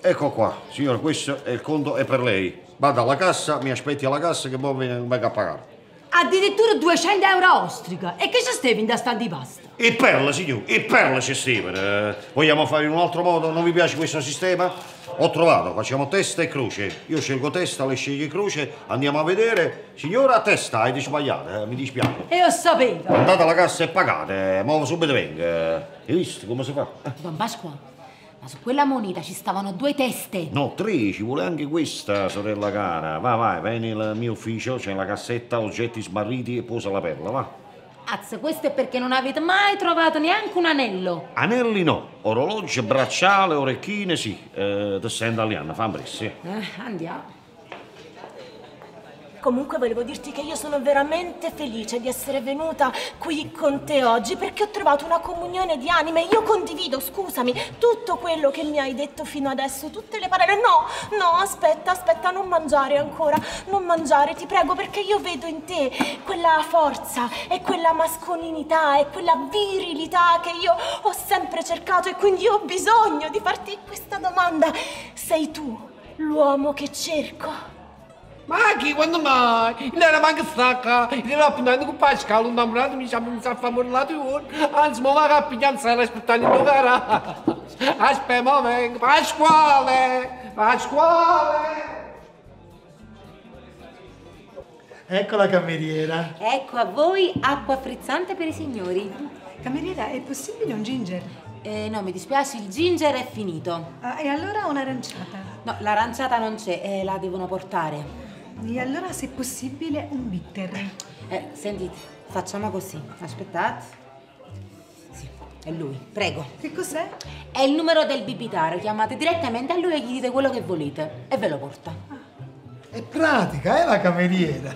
Ecco qua, signora, questo è il conto, è per lei. Vada alla cassa, mi aspetti alla cassa che poi venga a pagare. Addirittura 200 euro ostrica. E che ci stevi in da sta di pasta? E perla, signore, e perla c'è Steven. Eh, vogliamo fare in un altro modo? Non vi piace questo sistema? Ho trovato, facciamo testa e croce. Io scelgo testa, lei sceglie croce, andiamo a vedere. Signora, testa, avete sbagliato, eh, mi dispiace. E io sapevo. Andate alla cassa e pagate, ma subito venga. Hai visto come si fa? Don Pasqua, ma su quella moneta ci stavano due teste. No, tre, ci vuole anche questa, sorella cara. Va, vai, vai nel mio ufficio, c'è la cassetta, oggetti smarriti e posa la perla, va. Azza, questo è perché non avete mai trovato neanche un anello. Anelli no, orologi, bracciale, orecchine sì. Eh, ti sento Alianna, fa sì. Eh, andiamo. Comunque volevo dirti che io sono veramente felice di essere venuta qui con te oggi perché ho trovato una comunione di anime. Io condivido, scusami, tutto quello che mi hai detto fino adesso, tutte le parole. No, no, aspetta, aspetta, non mangiare ancora, non mangiare, ti prego, perché io vedo in te quella forza e quella mascolinità e quella virilità che io ho sempre cercato e quindi ho bisogno di farti questa domanda. Sei tu l'uomo che cerco? Ma chi, quando mai? Non era manco stacca. Non era appuntato con Pascal, un namorato mi sa mi sa fa morire ora. Anzi, ma va a pigliare aspettando in gara. Aspetta, ma vengo. Pasquale! Pasquale! Ecco la cameriera. Ecco a voi acqua frizzante per i signori. Cameriera, è possibile un ginger? Eh, no, mi dispiace, il ginger è finito. Ah, e allora un'aranciata? No, l'aranciata non c'è, eh, la devono portare. E allora, se possibile, un bitter? Eh, sentite, facciamo così. Aspettate. Sì, è lui, prego. Che cos'è? È il numero del bibitario. Chiamate direttamente a lui e gli dite quello che volete e ve lo porta. È pratica, è la cameriera.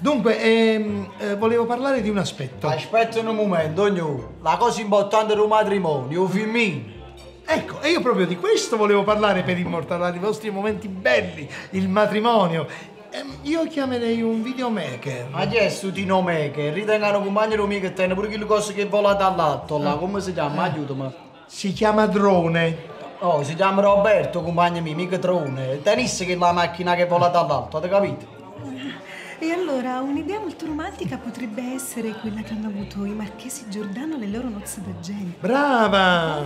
Dunque, ehm, eh, volevo parlare di un aspetto. Aspetta un momento, ognuno. La cosa importante del matrimonio, un filmino. Ecco, e io proprio di questo volevo parlare per immortalare i vostri momenti belli, il matrimonio. Ehm, io chiamerei un videomaker. Ma chi è sto Tino Maker? Ritengano compagno mio che tiene pure quelle cose che vola dall'alto là. Come si chiama? Aiutami. Si chiama drone. Oh, si chiama Roberto, compagno mio, mica drone. Tenisse che è la macchina che vola dall'alto, avete capito? E allora, un'idea molto romantica potrebbe essere quella che hanno avuto i marchesi Giordano alle loro nozze d'argento. Brava!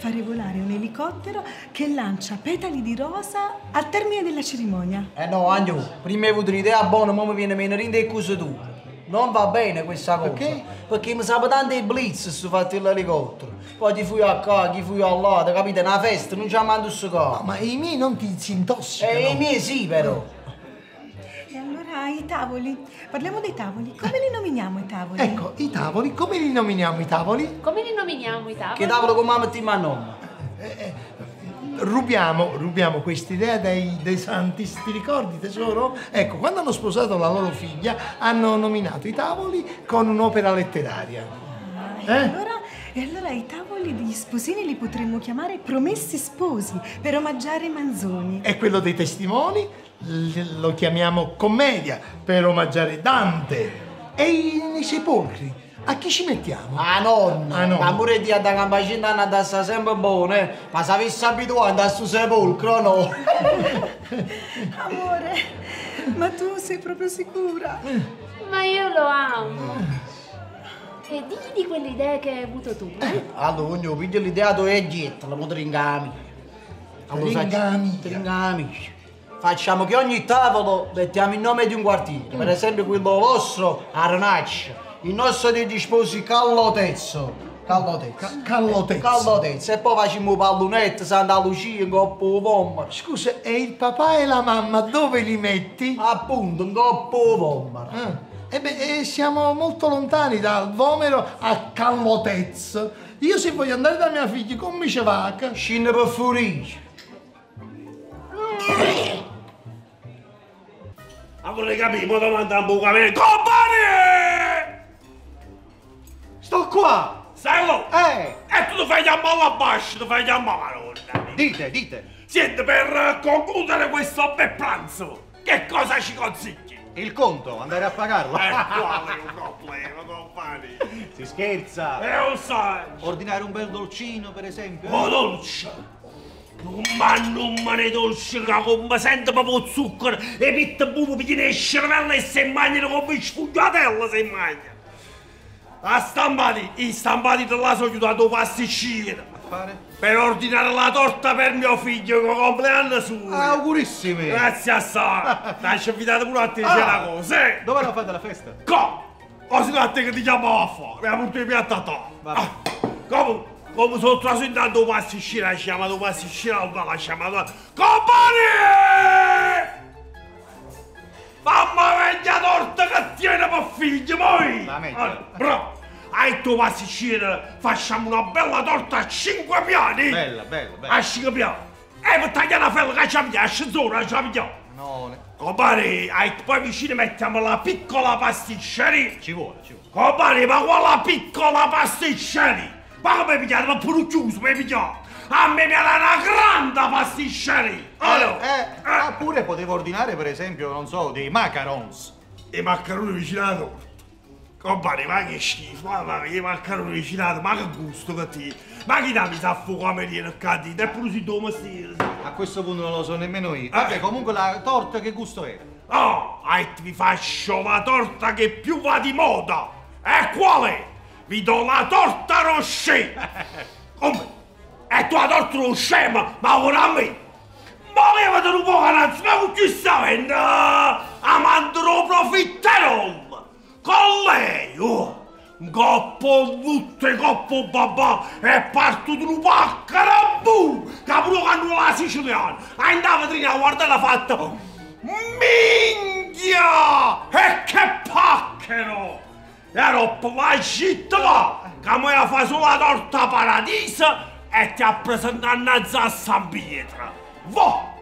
Fare volare un elicottero che lancia petali di rosa al termine della cerimonia. Eh no, Agno, prima hai avuto un'idea buona, ma mi viene meno rinde e cose tu. Non va bene questa cosa. Perché? Perché mi sa tanto i blitz su fatti l'elicottero. Poi ti fui a qua, ti fui a là, ti capite? Una festa, non ci mando su qua. Ma i miei non ti si intossicano. Eh, i miei sì, però. E allora, i tavoli. Parliamo dei tavoli. Come li nominiamo i tavoli? Ecco, i tavoli, come li nominiamo i tavoli? Come li nominiamo i tavoli? Che tavolo con mamma e a nonna? Rubiamo, rubiamo quest'idea dai, dai santi, ti ricordi tesoro? Ecco, quando hanno sposato la loro figlia hanno nominato i tavoli con un'opera letteraria. E allora, e allora i tavoli degli sposini li potremmo chiamare promessi sposi per omaggiare Manzoni. E quello dei testimoni lo chiamiamo commedia per omaggiare Dante. E i, sepolcri, a chi ci mettiamo? A nonna. A nonna. Ma pure di da campagina andata sta sempre buona, eh. Ma se avessi abituato a sto sepolcro, no. Amore, ma tu sei proprio sicura? Ma io lo amo. E digli di quelle idee che hai avuto tu. eh? Allora, ognuno piglia l'idea tu e getta, la potrei ringami. Ringami. Ringami. Facciamo che ogni tavolo mettiamo il nome di un quartiere. Per esempio quello vostro, Arenaccia. Il nostro degli sposi Callotezzo. Callotezzo. Callotezzo. Callotezzo. E poi facciamo pallonette, Santa Lucia, in coppo pomma. Scusa, e il papà e la mamma dove li metti? Appunto, in coppo pomma. Ah. E beh, eh, siamo molto lontani dal Vomero a Callotezzo. Io se voglio andare da mia figlia con Micevaca. Scende per fuori. Ma vorrei capire, ma domanda un buco a me. Compagni! Sto qua! Stai là? Eh! E tu ti fai chiamare a basso, ti fai chiamare ora. Dite, dite. Siete per eh, concludere questo bel pranzo. Che cosa ci consigli? Il conto, andare a pagarlo. Eh, quale è un problema, compagni? Si scherza. Eh, lo sai. Ordinare un bel dolcino, per esempio. Oh, dolce! Non manno un mane dolce che come sente proprio zucchero e pitta buco tiene il cervello e se mangiano come sfugliatella se mangia. A stampati, i stampati della sono aiutato pasticcino. Fare? Per ordinare la torta per mio figlio che compleanno suo. Augurissimi. Grazie a Ti ci invitate pure a te Ah. una cosa, eh? Dove la fate la festa? Co! O se no a te che ti chiamo a fare, mi ha punto i piatti a te. Ah, Come, come sono traso intanto un pasticcino, ha chiamato un pasticcino, l'ha chiamato... Compagni! Fammi venire torta che tiene per figlio, poi! La meglio. Allora, bravo! Hai tu pasticcino, facciamo una bella torta a cinque piani! Bella, bella, bella. A cinque piani! E per tagliare la fella che ci abbiamo, a scezzone, ci abbiamo! No, ne- Compare, hai poi vicino mettiamo la piccola pasticceria. ci vuole, ci vuole. Compare, ma quella piccola pasticceria? Ma come pigliate? Ma pure chiuso, mi pigliate? A me mi era una grande pasticceria. Allora, Eh, eh, ah, pure potevo ordinare, per esempio, non so, dei macarons. i alla torta. Compare, ma che schifo, maccheroni vicino alla torta, ma che gusto che ti... Ma chi dà mi sa fuoco a me dire cadito? E pure si doma. A questo punto non lo so nemmeno io. Vabbè, comunque la torta che gusto era? Oh, e vi faccio la torta che più va di moda. E quale? Vi do la torta rocher. Come? E tu la torta rocher, ma, ma ora a me? Ma levate un po' canazzo, ma con chi sta avendo? Amandro profitterò. Con lei, oh. Coppo tutte, coppo babà e parto di un paccarabù pure quando la siciliana andava a guardare la fatta Minchia! E che pacchero! Ero plagitta là, che mi ha fatto la torta paradiso e ti ha presentato a San Pietro. Va!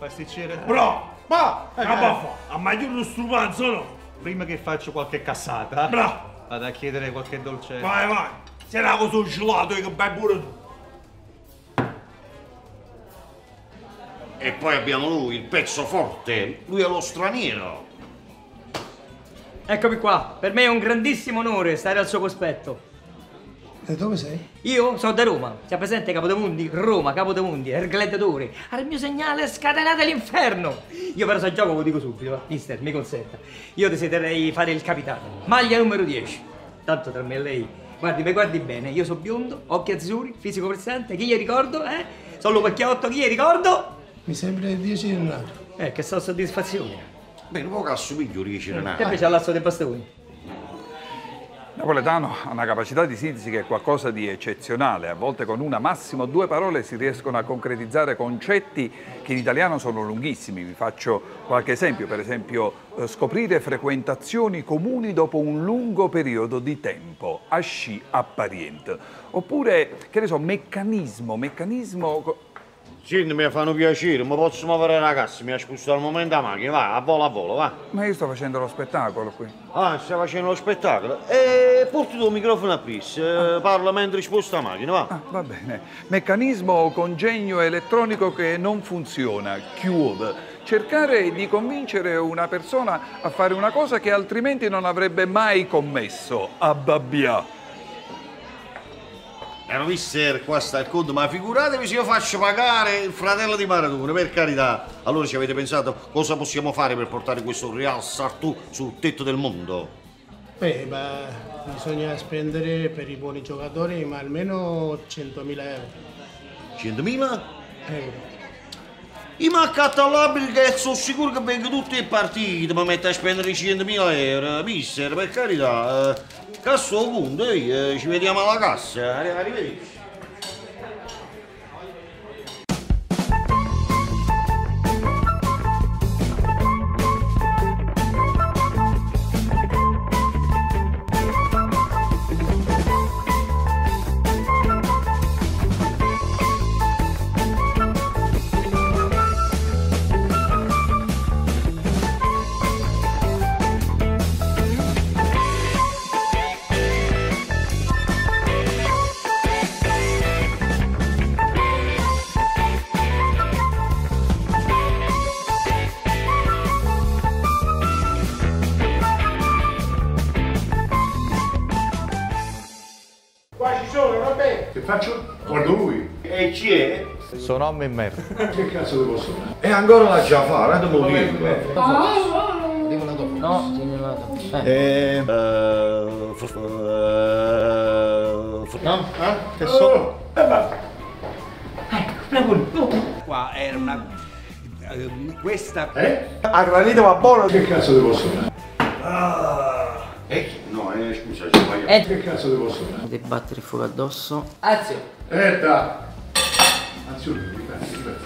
Pasticcere. Bravo! Ma, Che va a fare? A mangiare uno strumanzo no? Prima che faccio qualche cassata, Bravo! vado a chiedere qualche dolce. Vai, vai! Se era così gelato che bei pure tu. E poi abbiamo lui, il pezzo forte. Lui è lo straniero. Eccomi qua, per me è un grandissimo onore stare al suo cospetto. E dove sei? Io sono da Roma, c'è presente Capodamundi? Roma, Capodamundi, è il gladiatore. Al mio segnale scatenate l'inferno. Io però se gioco lo dico subito, va. mister, mi consenta. Io desidererei fare il capitano. Maglia numero 10. Tanto tra me e lei. Guardi, mi guardi bene, io sono biondo, occhi azzurri, fisico prestante, chi gli ricordo, eh? Sono vecchiotto, chi gli ricordo? Mi sembra di 10 nato. Eh, che so soddisfazione. Beh, un po' che assomiglio, riesce E Renato. invece all'asso dei bastoni. Napoletano ha una capacità di sintesi che è qualcosa di eccezionale. A volte con una, massimo due parole si riescono a concretizzare concetti che in italiano sono lunghissimi. Vi faccio qualche esempio, per esempio eh, scoprire frequentazioni comuni dopo un lungo periodo di tempo, asci apparient. Oppure, che ne so, meccanismo, meccanismo... Sì, mi fanno piacere, ma posso muovere ragazzi, mi ha spostato al momento la macchina, va, a volo a volo, va. Ma io sto facendo lo spettacolo qui. Ah, stai facendo lo spettacolo? E porti il tuo microfono a pis, eh, parla mentre sposta la macchina, va. Ah, va bene. Meccanismo o congegno elettronico che non funziona, chiude. Cercare di convincere una persona a fare una cosa che altrimenti non avrebbe mai commesso, Ero mister, qua sta il conto, ma figuratevi se io faccio pagare il fratello di Maradona, per carità. Allora ci avete pensato cosa possiamo fare per portare questo Real Sartù sul tetto del mondo? Beh, ma bisogna spendere per i buoni giocatori ma almeno 100.000 euro. 100.000? Euro. I maccatallabili che sono sicuro che vengono tutti i partiti, mi mette a spendere 100.000 euro, mister, per carità. Eh, cassa al punto, eh, ci vediamo alla cassa, arri- arrivederci. Sono uomo in merda. Che cazzo devo suonare? E ancora la già fare, eh, devo dire. No, segnalato. Eh, eh, f- eh, f- No? Eh? Che so? Qua era una... eh, Questa... Eh? A granito va buono. Che cazzo devo suonare? Eh, no, eh, scusa, ci sbaglio. Eh. Che cazzo devo suonare? Devi battere il fuoco addosso. Azio. Aspetta! Azione, ripeti, ripeti.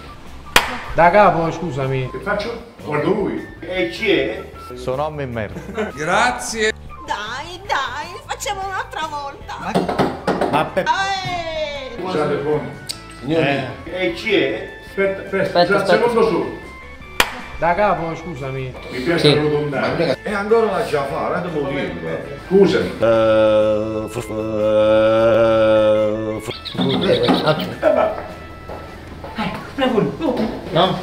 Da capo, scusami. Che faccio? Guardo lui. E chi è? Sono uomo in merda. Grazie. Dai, dai, facciamo un'altra volta. Ma per... Eh. Scusate, buono. Eh. E chi è? Aspetta, aspetta, Aspetta, aspetta. secondo solo. Da capo, scusami. Mi piace arrotondare. E ancora la già fare, eh, devo dire. Scusami. Eh, f- eh, f- No?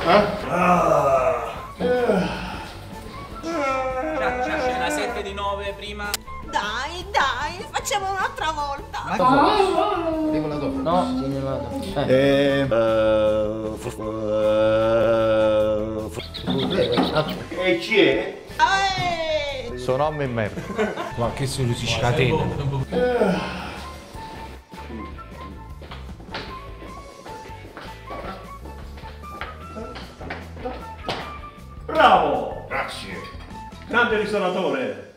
C'è la 7 di 9 prima. Dai, dai, facciamo un'altra volta. No, segnalato. Eh. eh, eh, f- eh, f- E chi è? Eh. Sono uomo in merda. Ma che se lui si scatena. Bravo! Grazie. Grande ristoratore!